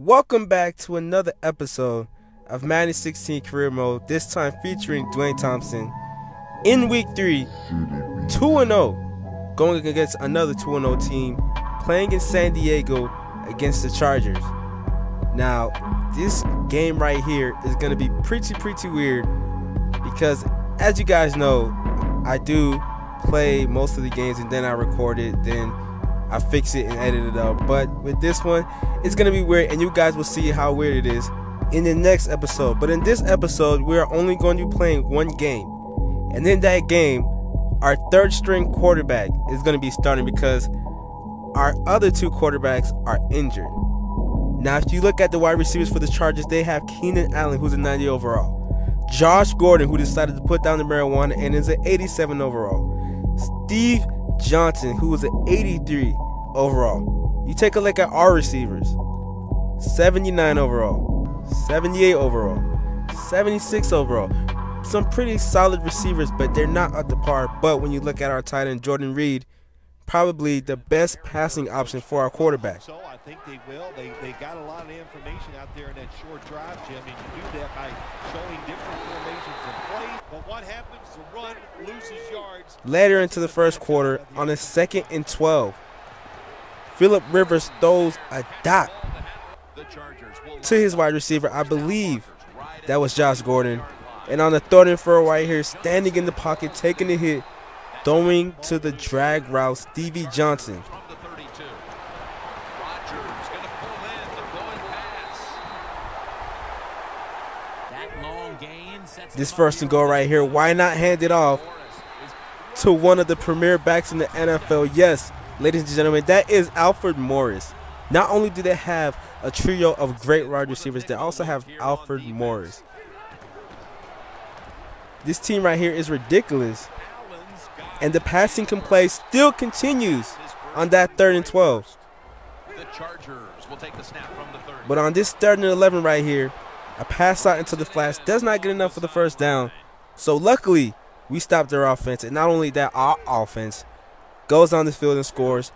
Welcome back to another episode of Madden 16 Career Mode, this time featuring Dwayne Thompson. In week 3, 2 0, going against another 2 0 team, playing in San Diego against the Chargers. Now, this game right here is going to be pretty, pretty weird because, as you guys know, I do play most of the games and then I record it, then I fix it and edit it up. But with this one, it's gonna be weird, and you guys will see how weird it is in the next episode. But in this episode, we are only going to be playing one game, and in that game, our third string quarterback is going to be starting because our other two quarterbacks are injured. Now, if you look at the wide receivers for the Chargers, they have Keenan Allen, who's a 90 overall. Josh Gordon, who decided to put down the marijuana and is an 87 overall. Steve Johnson, who was an 83 overall. You take a look at our receivers 79 overall, 78 overall, 76 overall. Some pretty solid receivers, but they're not up to par. But when you look at our tight end, Jordan Reed, probably the best passing option for our quarterback. So I think they will. They, they got a lot of information out there in that short drive, Jim, and you do that by showing different formations and play. But what happens? The run loses yards. Later into the first quarter, on a second and 12, Philip Rivers throws a dot to his wide receiver. I believe that was Josh Gordon. And on the third and four right here, standing in the pocket, taking the hit, throwing to the drag route, Stevie Johnson. This first and goal right here. Why not hand it off to one of the premier backs in the NFL? Yes, ladies and gentlemen, that is Alfred Morris. Not only do they have a trio of great wide receivers, they also have Alfred Morris. This team right here is ridiculous. And the passing play still continues on that third and 12. But on this third and 11 right here, a pass out into the flats does not get enough for the first down. So luckily, we stopped their offense. And not only that, our offense goes on the field and scores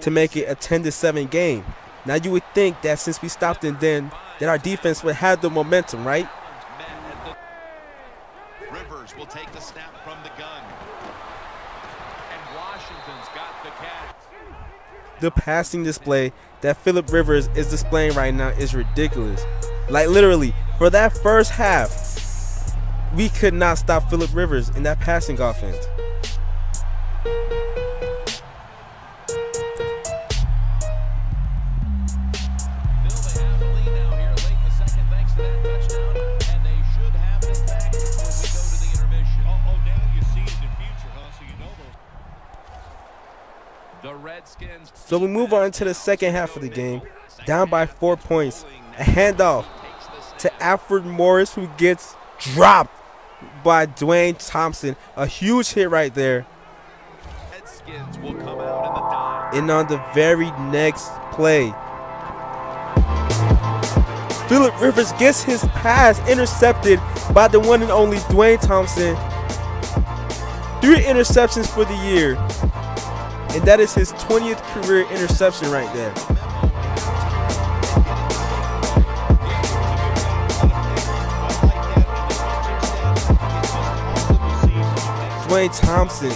to make it a 10 to 7 game. Now you would think that since we stopped them then, that our defense would have the momentum, right? Rivers will take the snap from the gun. And Washington's got the catch. The passing display that Philip Rivers is displaying right now is ridiculous. Like literally, for that first half, we could not stop Philip Rivers in that passing offense. So we move on to the second half of the game, down by four points. A handoff to Alfred Morris, who gets dropped by Dwayne Thompson. A huge hit right there. And on the very next play, Philip Rivers gets his pass intercepted by the one and only Dwayne Thompson. Three interceptions for the year. And that is his 20th career interception right there. Dwayne Thompson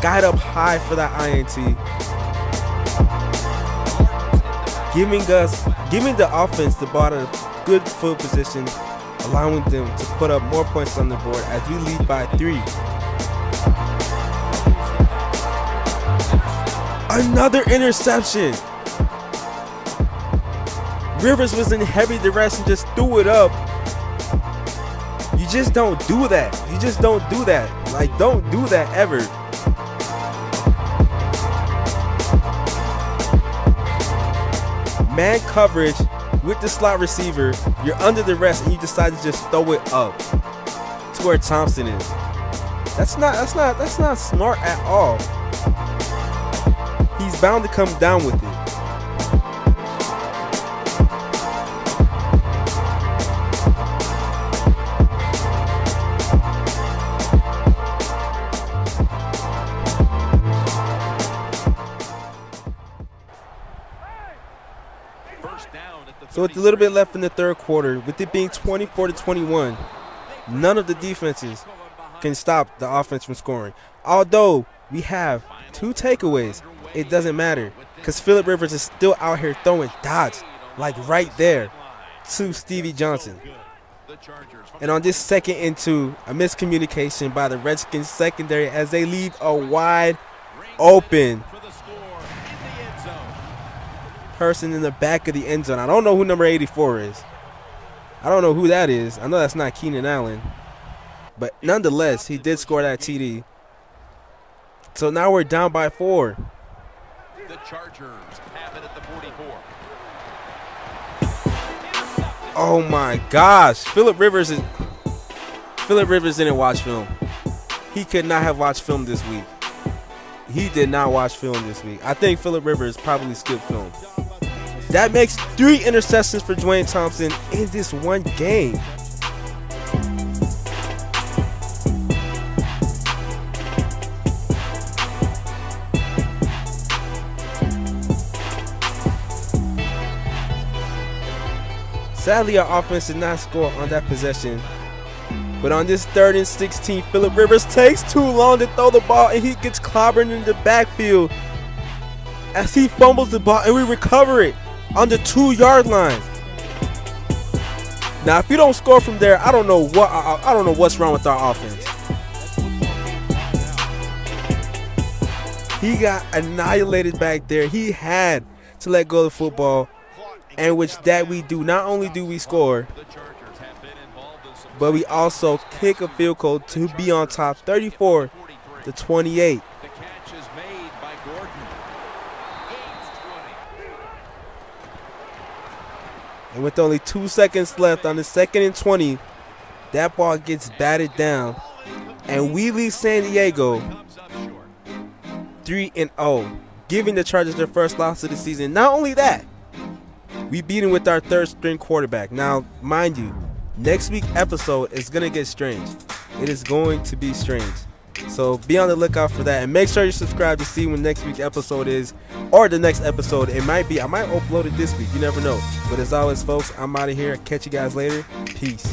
got up high for that INT. Giving us, giving the offense the ball in a good field position, allowing them to put up more points on the board as we lead by three. Another interception. Rivers was in heavy direction, just threw it up. You just don't do that. You just don't do that. Like, don't do that ever. Man coverage with the slot receiver, you're under the rest and you decide to just throw it up to where Thompson is. That's not that's not that's not smart at all he's bound to come down with it. So with a little bit left in the third quarter, with it being 24 to 21, none of the defenses can stop the offense from scoring. Although we have two takeaways, it doesn't matter because Philip Rivers is still out here throwing dots like right there to Stevie Johnson. And on this second into a miscommunication by the Redskins secondary as they leave a wide open person in the back of the end zone. I don't know who number 84 is. I don't know who that is. I know that's not Keenan Allen. But nonetheless, he did score that TD. So now we're down by four. Chargers have it at the 44. Oh my gosh. Philip Rivers is Philip Rivers didn't watch film. He could not have watched film this week. He did not watch film this week. I think Philip Rivers probably skipped film. That makes three interceptions for Dwayne Thompson in this one game. Sadly, our offense did not score on that possession. But on this third and 16, Philip Rivers takes too long to throw the ball and he gets clobbered in the backfield as he fumbles the ball and we recover it on the two yard line. Now, if you don't score from there, I don't know what I, I don't know what's wrong with our offense. He got annihilated back there. He had to let go of the football and which that we do. Not only do we score, but we also kick a field goal to be on top 34 to 28. And with only two seconds left on the second and 20, that ball gets batted down. And we leave San Diego 3 and 0, giving the Chargers their first loss of the season. Not only that, we beat him with our third string quarterback. Now, mind you, next week episode is gonna get strange. It is going to be strange. So be on the lookout for that and make sure you subscribe to see when next week's episode is or the next episode. It might be, I might upload it this week. You never know. But as always, folks, I'm out of here. Catch you guys later. Peace.